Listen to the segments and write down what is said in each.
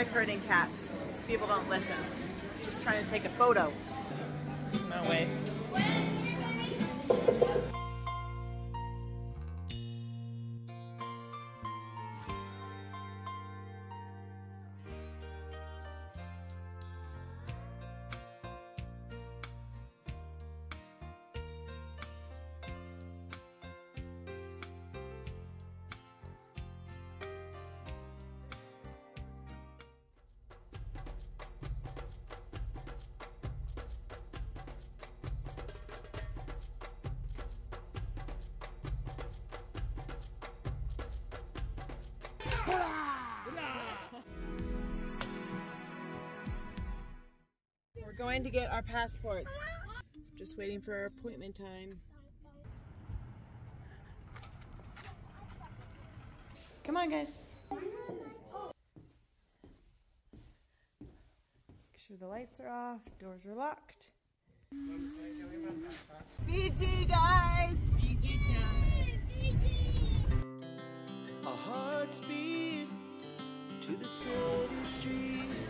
like herding cats. These people don't listen. Just trying to take a photo. No way. Going to get our passports. Just waiting for our appointment time. Come on, guys. Make sure the lights are off, doors are locked. Fiji, guys! Time. Our hearts beat to the city streets.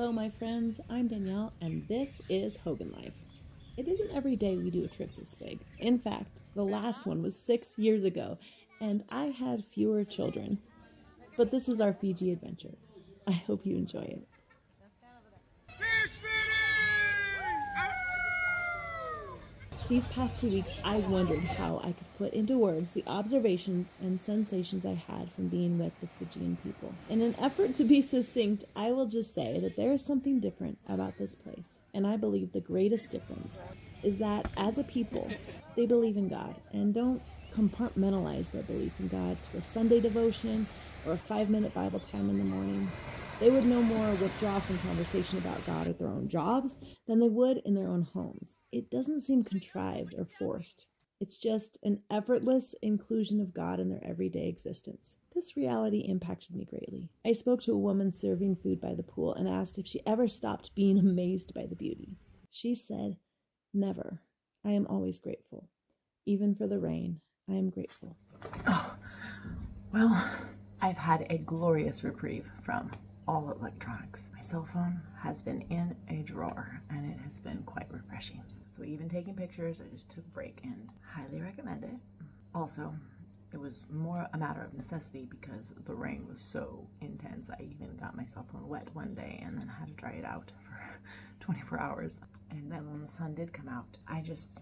Hello, my friends. I'm Danielle, and this is Hogan Life. It isn't every day we do a trip this big. In fact, the last one was six years ago, and I had fewer children. But this is our Fiji adventure. I hope you enjoy it. These past two weeks, I wondered how I could put into words the observations and sensations I had from being with the Fijian people. In an effort to be succinct, I will just say that there is something different about this place, and I believe the greatest difference is that as a people, they believe in God and don't compartmentalize their belief in God to a Sunday devotion or a five minute Bible time in the morning. They would no more withdraw from conversation about God at their own jobs than they would in their own homes. It doesn't seem contrived or forced. It's just an effortless inclusion of God in their everyday existence. This reality impacted me greatly. I spoke to a woman serving food by the pool and asked if she ever stopped being amazed by the beauty. She said, Never. I am always grateful. Even for the rain, I am grateful. Oh, well, I've had a glorious reprieve from all electronics. My cell phone has been in a drawer and it has been quite refreshing. So even taking pictures, I just took a break and highly recommend it. Also, it was more a matter of necessity because the rain was so intense. I even got my cell phone wet one day and then had to dry it out for 24 hours. And then when the sun did come out, I just,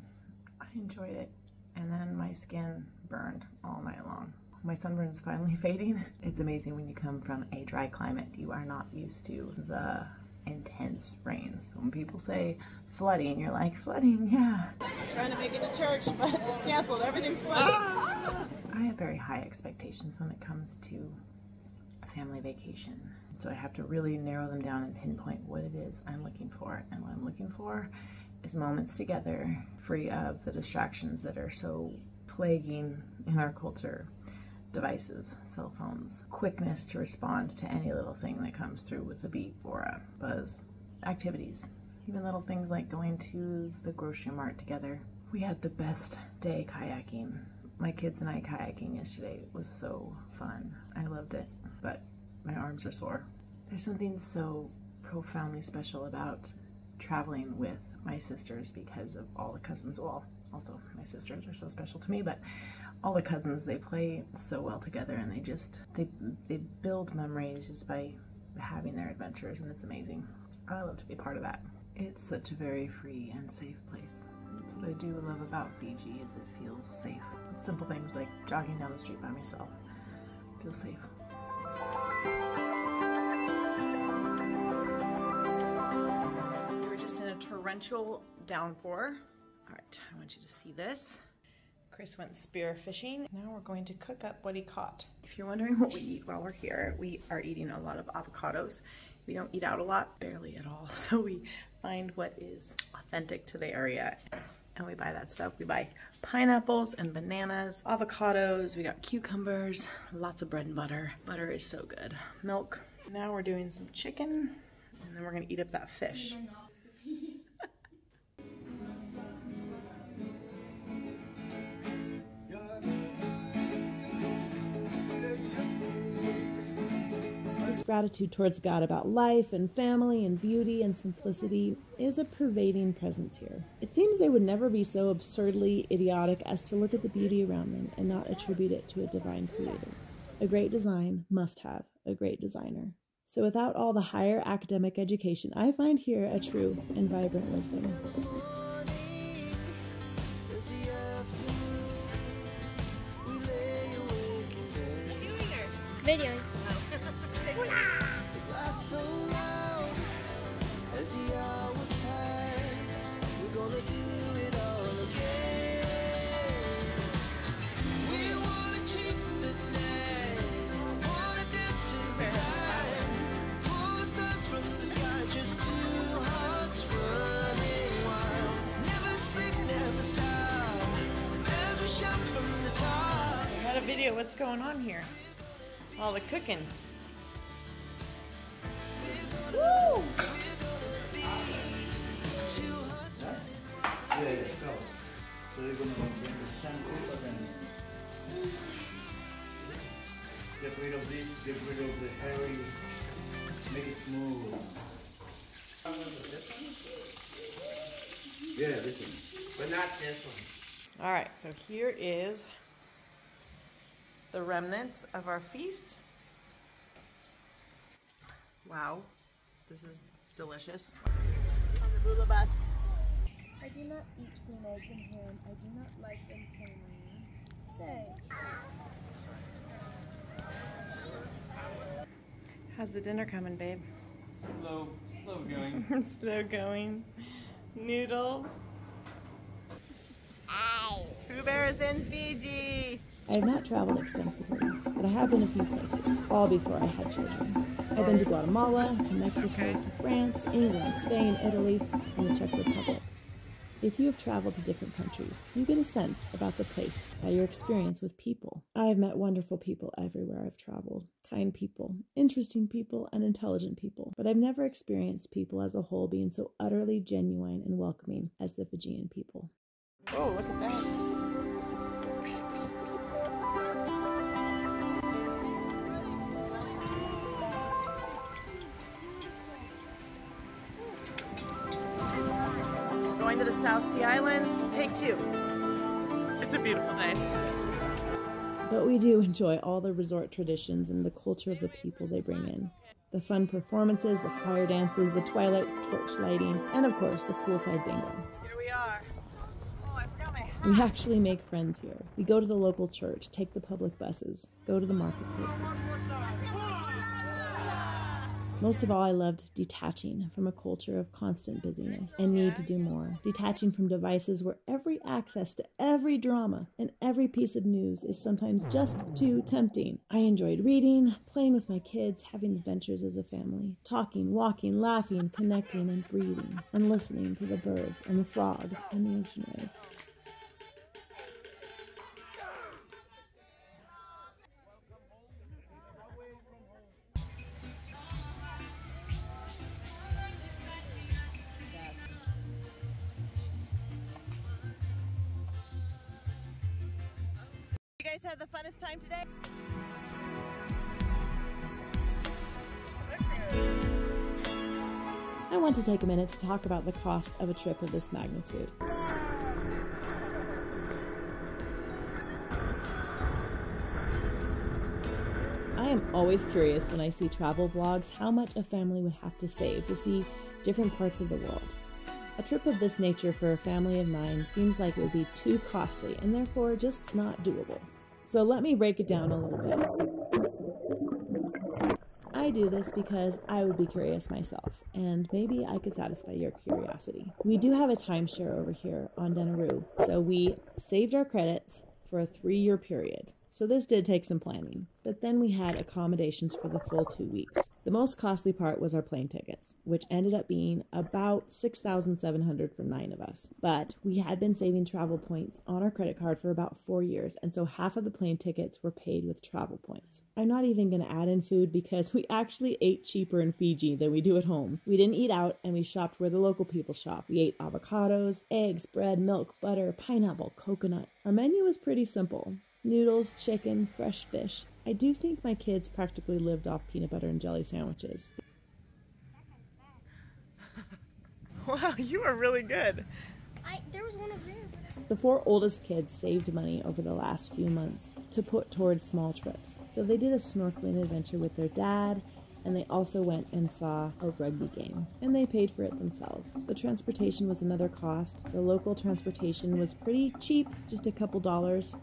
I enjoyed it. And then my skin burned all night long. My sunburn's finally fading. It's amazing when you come from a dry climate. You are not used to the intense rains. When people say flooding, you're like, flooding, yeah. trying to make it to church, but it's canceled. Everything's flooded. I have very high expectations when it comes to a family vacation. So I have to really narrow them down and pinpoint what it is I'm looking for. And what I'm looking for is moments together free of the distractions that are so plaguing in our culture devices, cell phones, quickness to respond to any little thing that comes through with a beep or a buzz, activities, even little things like going to the grocery mart together, We had the best day kayaking. My kids and I kayaking yesterday it was so fun. I loved it, but my arms are sore. There's something so profoundly special about traveling with my sisters because of all the cousins. Well, also my sisters are so special to me, but all the cousins they play so well together and they just they they build memories just by having their adventures and it's amazing. I love to be part of that. It's such a very free and safe place. That's what I do love about Fiji is it feels safe. Simple things like jogging down the street by myself. Feel safe. We were just in a torrential downpour. All right, I want you to see this. Chris went spear fishing. Now we're going to cook up what he caught. If you're wondering what we eat while we're here, we are eating a lot of avocados. We don't eat out a lot, barely at all. So we find what is authentic to the area and we buy that stuff. We buy pineapples and bananas, avocados, we got cucumbers, lots of bread and butter. Butter is so good. Milk. Now we're doing some chicken and then we're gonna eat up that fish. Gratitude towards God about life and family and beauty and simplicity is a pervading presence here. It seems they would never be so absurdly idiotic as to look at the beauty around them and not attribute it to a divine creator. A great design must have a great designer. So, without all the higher academic education, I find here a true and vibrant wisdom. morning so loud as the hours pass. We're gonna do it all again. We wanna chase the night, wanna dance to the light. Pull stars from the sky, just two hearts running wild. Never sleep, never stop. As we shout from the top. I got a video. What's going on here? All the cooking. Get rid of this, get rid of the hairy, make it smooth. Yeah, this one. But not this one. All right, so here is the remnants of our feast. Wow, this is delicious. On the bula bus. I do not eat green eggs and ham. I do not like them salmon. Say. How's the dinner coming, babe? Slow, slow going. Slow going. Noodles. Pooh Bear is in Fiji. I have not traveled extensively, but I have been a few places, all before I had children. I've been to Guatemala, to Mexico, to France, England, Spain, Italy, and the Czech Republic. If you have traveled to different countries, you get a sense about the place by your experience with people. I have met wonderful people everywhere I've traveled kind people, interesting people, and intelligent people, but I've never experienced people as a whole being so utterly genuine and welcoming as the Fijian people. Oh, look at that. The South Sea Islands. Take two. It's a beautiful day. But we do enjoy all the resort traditions and the culture of the people they bring in. The fun performances, the fire dances, the twilight torch lighting, and of course the poolside bingo. Here we are. Oh, I forgot my hat. We actually make friends here. We go to the local church, take the public buses, go to the marketplaces. Most of all, I loved detaching from a culture of constant busyness and need to do more. Detaching from devices where every access to every drama and every piece of news is sometimes just too tempting. I enjoyed reading, playing with my kids, having adventures as a family, talking, walking, laughing, connecting, and breathing, and listening to the birds and the frogs and the ocean waves. Guys the funnest time today? I want to take a minute to talk about the cost of a trip of this magnitude. I am always curious when I see travel vlogs how much a family would have to save to see different parts of the world. A trip of this nature for a family of nine seems like it would be too costly and therefore just not doable. So let me break it down a little bit. I do this because I would be curious myself, and maybe I could satisfy your curiosity. We do have a timeshare over here on Denarau, so we saved our credits for a three year period. So this did take some planning, but then we had accommodations for the full two weeks. The most costly part was our plane tickets, which ended up being about 6700 for nine of us. But we had been saving travel points on our credit card for about four years, and so half of the plane tickets were paid with travel points. I'm not even going to add in food because we actually ate cheaper in Fiji than we do at home. We didn't eat out and we shopped where the local people shop. We ate avocados, eggs, bread, milk, butter, pineapple, coconut. Our menu was pretty simple noodles, chicken, fresh fish. I do think my kids practically lived off peanut butter and jelly sandwiches. Wow, you are really good. I there was one over here. The four oldest kids saved money over the last few months to put towards small trips. So they did a snorkeling adventure with their dad, and they also went and saw a rugby game, and they paid for it themselves. The transportation was another cost. The local transportation was pretty cheap, just a couple dollars.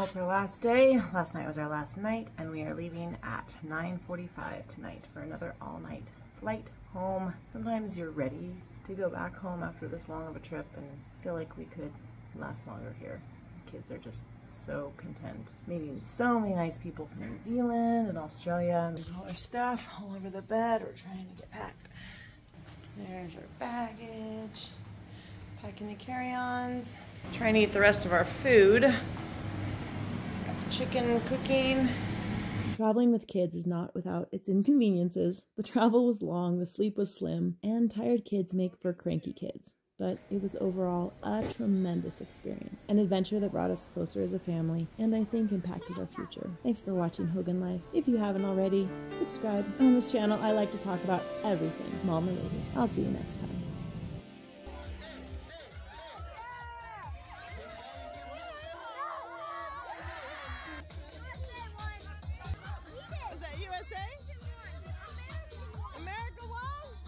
Well, it's our last day. Last night was our last night, and we are leaving at 9:45 tonight for another all-night flight home. Sometimes you're ready to go back home after this long of a trip, and feel like we could last longer here. The kids are just so content, meeting so many nice people from New Zealand and Australia, and all our stuff all over the bed. We're trying to get packed. There's our baggage. Packing the carry-ons. Trying to eat the rest of our food. Chicken cooking. Traveling with kids is not without its inconveniences. The travel was long, the sleep was slim, and tired kids make for cranky kids. But it was overall a tremendous experience, an adventure that brought us closer as a family, and I think impacted our future. Thanks for watching Hogan Life. If you haven't already, subscribe. On this channel, I like to talk about everything mom related. I'll see you next time.